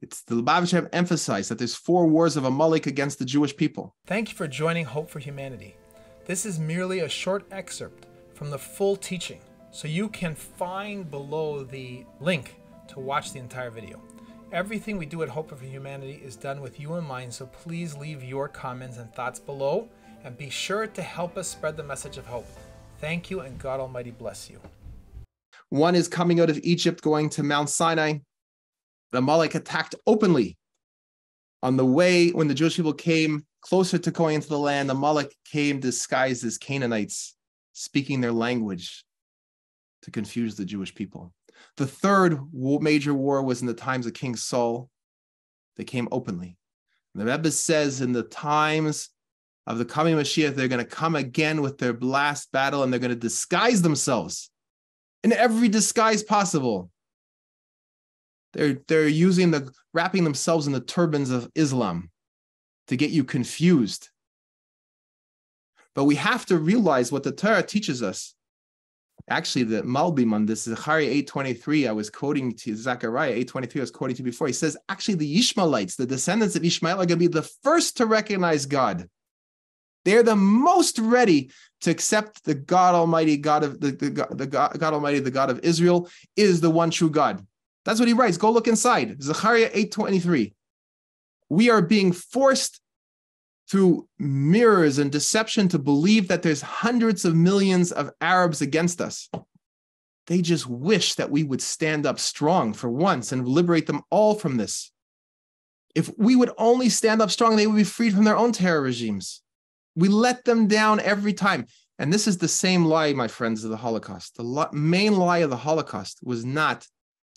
It's the Lubavitcher emphasized that there's four wars of Amalek against the Jewish people. Thank you for joining Hope for Humanity. This is merely a short excerpt from the full teaching, so you can find below the link to watch the entire video. Everything we do at Hope for Humanity is done with you in mind, so please leave your comments and thoughts below and be sure to help us spread the message of hope. Thank you, and God Almighty bless you. One is coming out of Egypt, going to Mount Sinai. The Amalek attacked openly. On the way, when the Jewish people came closer to going into the land, the Amalek came disguised as Canaanites, speaking their language to confuse the Jewish people. The third major war was in the times of King Saul. They came openly. The Rebbe says in the times of the coming Mashiach, they're going to come again with their last battle and they're going to disguise themselves in every disguise possible. They're, they're using the wrapping themselves in the turbans of Islam to get you confused. But we have to realize what the Torah teaches us. Actually, the Malbim on this Zechariah 823, I was quoting to Zechariah 823, I was quoting to before. He says, actually, the Ishmaelites, the descendants of Ishmael, are going to be the first to recognize God. They're the most ready to accept the God Almighty, God of the, the, the God, God Almighty, the God of Israel, is the one true God. That's what he writes. Go look inside. Zechariah 8:23. We are being forced through mirrors and deception to believe that there's hundreds of millions of Arabs against us. They just wish that we would stand up strong for once and liberate them all from this. If we would only stand up strong, they would be freed from their own terror regimes. We let them down every time. And this is the same lie, my friends, of the Holocaust. The main lie of the Holocaust was not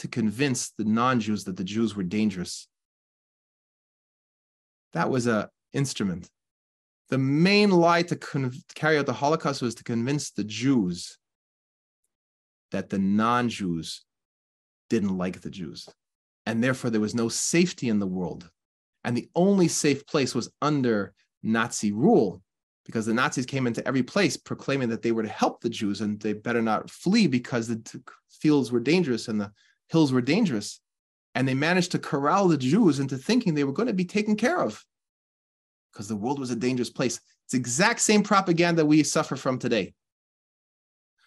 to convince the non-Jews that the Jews were dangerous. That was a instrument. The main lie to con- carry out the Holocaust was to convince the Jews that the non-Jews didn't like the Jews. And therefore there was no safety in the world. And the only safe place was under Nazi rule because the Nazis came into every place proclaiming that they were to help the Jews and they better not flee because the fields were dangerous and the hills were dangerous. And they managed to corral the Jews into thinking they were going to be taken care of because the world was a dangerous place. It's exact same propaganda we suffer from today.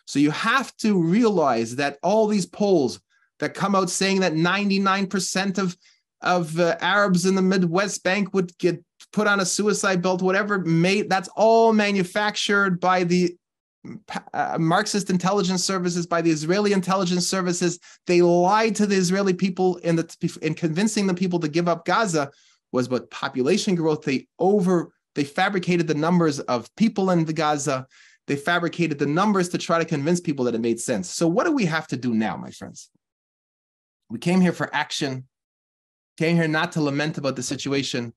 So you have to realize that all these polls that come out saying that 99% of, of uh, Arabs in the Midwest Bank would get put on a suicide belt, whatever made that's all manufactured by the uh, Marxist intelligence services, by the Israeli intelligence services. They lied to the Israeli people in the in convincing the people to give up Gaza was about population growth. They over they fabricated the numbers of people in the Gaza. They fabricated the numbers to try to convince people that it made sense. So what do we have to do now, my friends? We came here for action. Came here not to lament about the situation.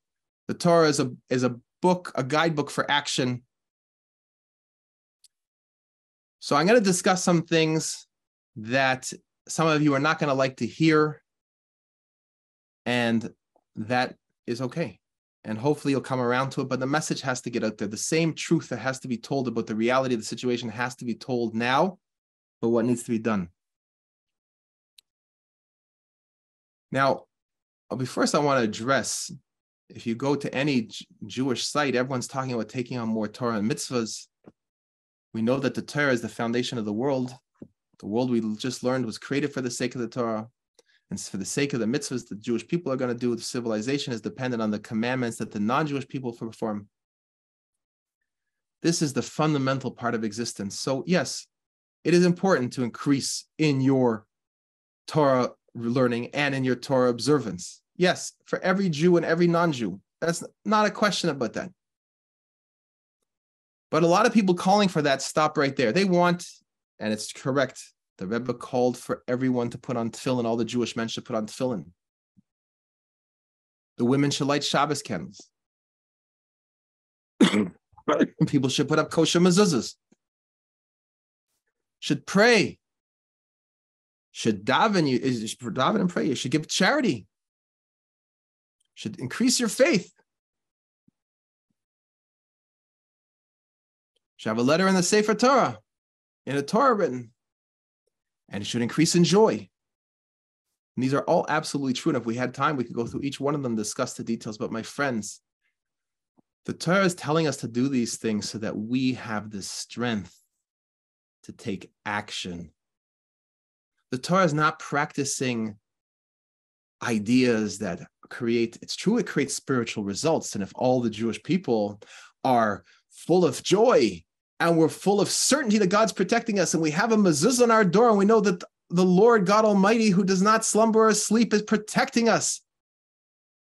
The Torah is a is a book, a guidebook for action. So I'm going to discuss some things that some of you are not going to like to hear, and that is okay. And hopefully you'll come around to it, but the message has to get out there. The same truth that has to be told about the reality of the situation has to be told now, but what needs to be done. Now, first, I want to address if you go to any Jewish site, everyone's talking about taking on more Torah and mitzvahs. We know that the Torah is the foundation of the world. The world we just learned was created for the sake of the Torah. And for the sake of the mitzvahs the Jewish people are going to do, the civilization is dependent on the commandments that the non Jewish people perform. This is the fundamental part of existence. So, yes, it is important to increase in your Torah learning and in your Torah observance. Yes, for every Jew and every non Jew. That's not a question about that. But a lot of people calling for that stop right there. They want, and it's correct, the Rebbe called for everyone to put on tefillin, all the Jewish men should put on tefillin. The women should light Shabbos candles. People should put up kosher mezuzahs. Should pray. Should daven. You should daven and pray. You should give charity should increase your faith. Should have a letter in the Sefer Torah, in a Torah written, and it should increase in joy. And these are all absolutely true. And if we had time, we could go through each one of them, discuss the details. But my friends, the Torah is telling us to do these things so that we have the strength to take action. The Torah is not practicing ideas that create, it's true, it creates spiritual results. And if all the Jewish people are full of joy and we're full of certainty that God's protecting us and we have a mezuzah on our door and we know that the Lord God Almighty, who does not slumber or sleep, is protecting us.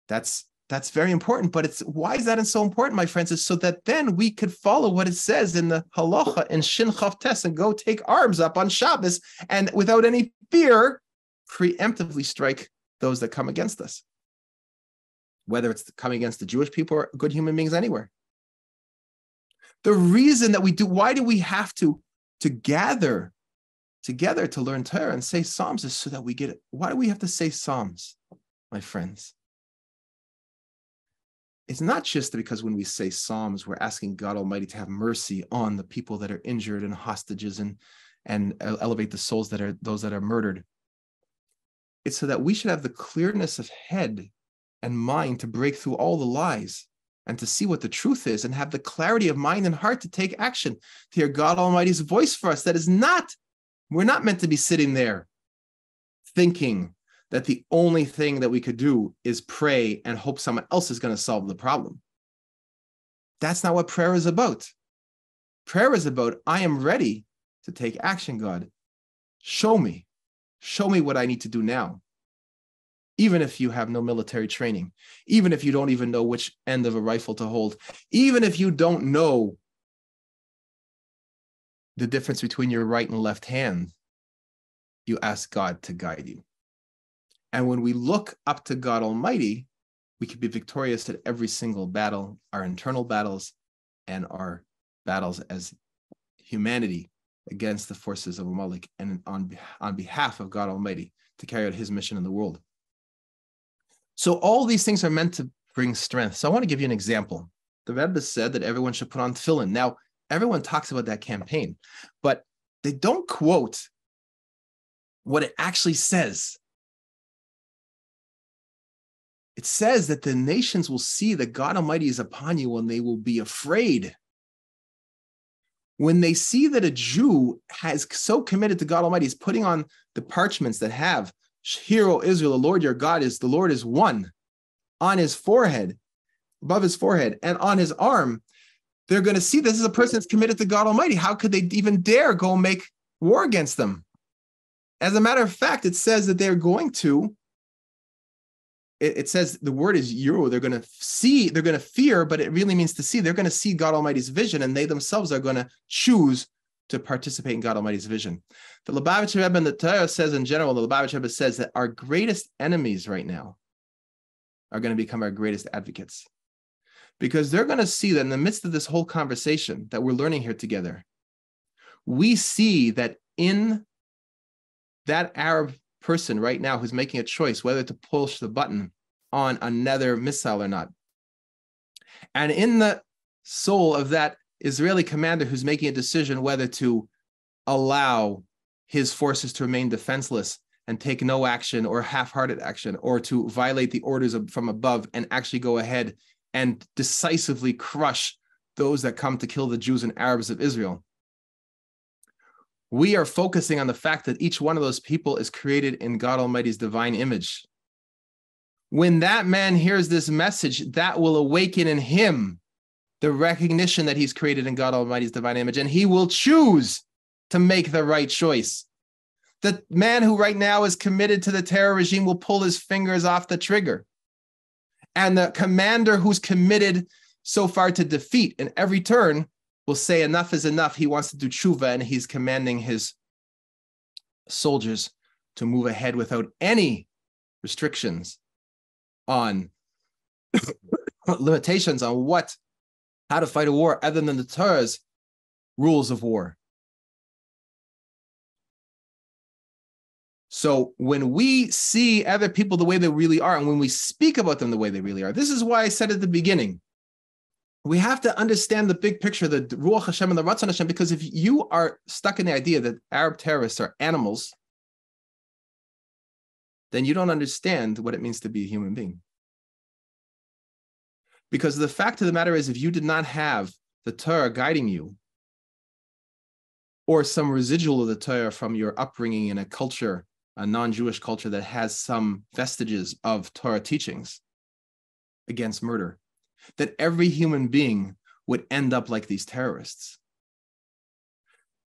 That's that's very important. But it's why is that so important, my friends? Is so that then we could follow what it says in the halacha in Shin Chaf Tes and go take arms up on Shabbos and without any fear preemptively strike those that come against us. Whether it's coming against the Jewish people or good human beings anywhere. The reason that we do, why do we have to, to gather together to learn Torah and say Psalms is so that we get it. Why do we have to say Psalms, my friends? It's not just because when we say Psalms, we're asking God Almighty to have mercy on the people that are injured and hostages and, and elevate the souls that are those that are murdered. It's so that we should have the clearness of head and mind to break through all the lies and to see what the truth is and have the clarity of mind and heart to take action, to hear God Almighty's voice for us that is not we're not meant to be sitting there thinking that the only thing that we could do is pray and hope someone else is going to solve the problem. That's not what prayer is about. Prayer is about, I am ready to take action, God. Show me. Show me what I need to do now. Even if you have no military training, even if you don't even know which end of a rifle to hold, even if you don't know the difference between your right and left hand, you ask God to guide you. And when we look up to God Almighty, we can be victorious at every single battle, our internal battles and our battles as humanity against the forces of Amalek and on, on behalf of God Almighty to carry out his mission in the world. So all these things are meant to bring strength. So I want to give you an example. The Rebbe said that everyone should put on tefillin. Now, everyone talks about that campaign, but they don't quote what it actually says. It says that the nations will see that God Almighty is upon you and they will be afraid. When they see that a Jew has so committed to God Almighty, is putting on the parchments that have Hear O Israel, the Lord your God is the Lord is one on his forehead, above his forehead, and on his arm, they're going to see this is a person that's committed to God Almighty. How could they even dare go make war against them? As a matter of fact, it says that they're going to. It, it says the word is yiru. They're going to see, they're going to fear, but it really means to see. They're going to see God Almighty's vision, and they themselves are going to choose to participate in God Almighty's vision. The Lubavitcher Rebbe and the Torah says in general, the Lubavitcher Rebbe says that our greatest enemies right now are going to become our greatest advocates because they're going to see that in the midst of this whole conversation that we're learning here together, we see that in that Arab person right now who's making a choice whether to push the button on another missile or not. And in the soul of that Israeli commander who's making a decision whether to allow his forces to remain defenseless and take no action or half-hearted action or to violate the orders from above and actually go ahead and decisively crush those that come to kill the Jews and Arabs of Israel. We are focusing on the fact that each one of those people is created in God Almighty's divine image. When that man hears this message, that will awaken in him the recognition that he's created in God Almighty's divine image, and he will choose to make the right choice. The man who right now is committed to the terror regime will pull his fingers off the trigger and the commander who's committed so far to defeat in every turn will say enough is enough. He wants to do tshuva and he's commanding his soldiers to move ahead without any restrictions on limitations on what how to fight a war other than the Torah's rules of war. So when we see other people the way they really are, and when we speak about them the way they really are, this is why I said at the beginning, we have to understand the big picture, the Ruach Hashem and the Ratzon Hashem, because if you are stuck in the idea that Arab terrorists are animals, then you don't understand what it means to be a human being. Because the fact of the matter is, if you did not have the Torah guiding you, or some residual of the Torah from your upbringing in a culture, a non Jewish culture that has some vestiges of Torah teachings against murder, that every human being would end up like these terrorists.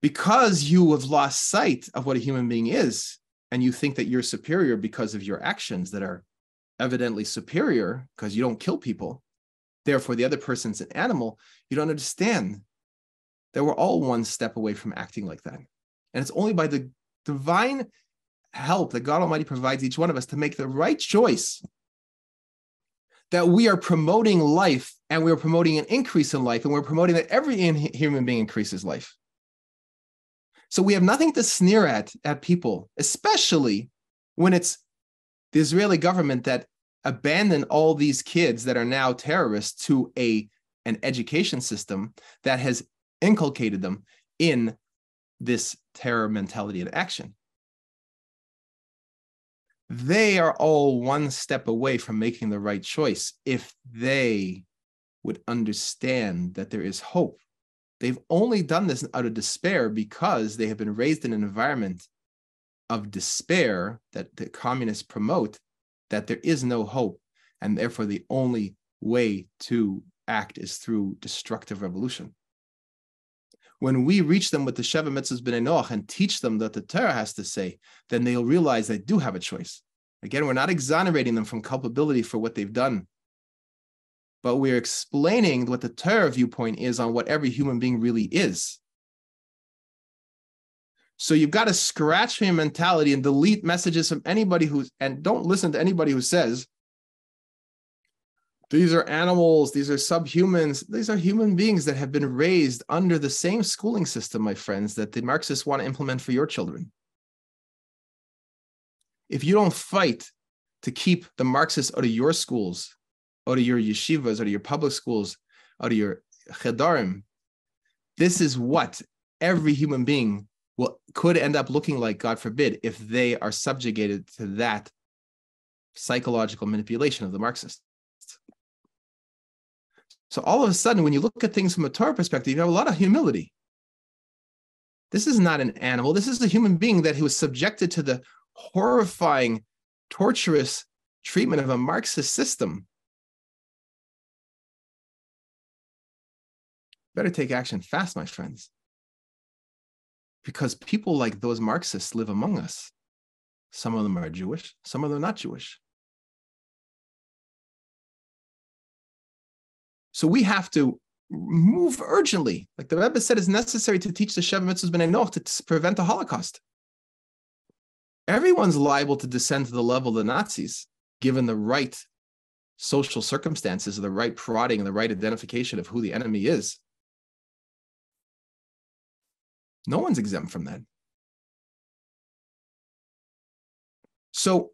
Because you have lost sight of what a human being is, and you think that you're superior because of your actions that are evidently superior because you don't kill people, therefore the other person's an animal, you don't understand that we're all one step away from acting like that. And it's only by the divine help that God Almighty provides each one of us to make the right choice that we are promoting life and we're promoting an increase in life and we're promoting that every human being increases life. So we have nothing to sneer at at people, especially when it's the Israeli government that abandoned all these kids that are now terrorists to a an education system that has inculcated them in this terror mentality and action. They are all one step away from making the right choice if they would understand that there is hope They've only done this out of despair because they have been raised in an environment of despair that the communists promote that there is no hope. And therefore, the only way to act is through destructive revolution. When we reach them with the Sheva Mitzvahs B'nai Noach and teach them that the Torah has to say, then they'll realize they do have a choice. Again, we're not exonerating them from culpability for what they've done but we're explaining what the Torah viewpoint is on what every human being really is. So you've got to scratch your mentality and delete messages from anybody who's, and don't listen to anybody who says, these are animals, these are subhumans, these are human beings that have been raised under the same schooling system, my friends, that the Marxists want to implement for your children. If you don't fight to keep the Marxists out of your schools, out of your yeshivas, out of your public schools, out of your chedarim. This is what every human being will could end up looking like, God forbid, if they are subjugated to that psychological manipulation of the Marxists. So all of a sudden, when you look at things from a Torah perspective, you have a lot of humility. This is not an animal. This is a human being that he was subjected to the horrifying, torturous treatment of a Marxist system better take action fast, my friends. Because people like those Marxists live among us. Some of them are Jewish, some of them are not Jewish. So we have to move urgently. Like the Rebbe said, it's necessary to teach the Sheva Mitzvahs Ben Noach to prevent the Holocaust. Everyone's liable to descend to the level of the Nazis, given the right social circumstances, the right prodding, and the right identification of who the enemy is. No one's exempt from that. So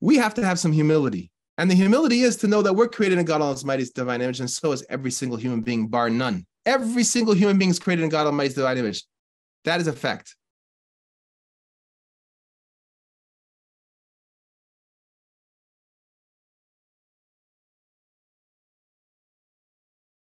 we have to have some humility. And the humility is to know that we're created in God Almighty's divine image, and so is every single human being, bar none. Every single human being is created in God Almighty's divine image. That is a fact.